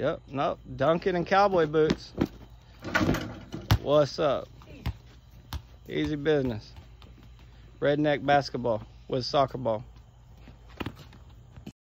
Yep, nope. Duncan and cowboy boots. What's up? Easy business. Redneck basketball with soccer ball.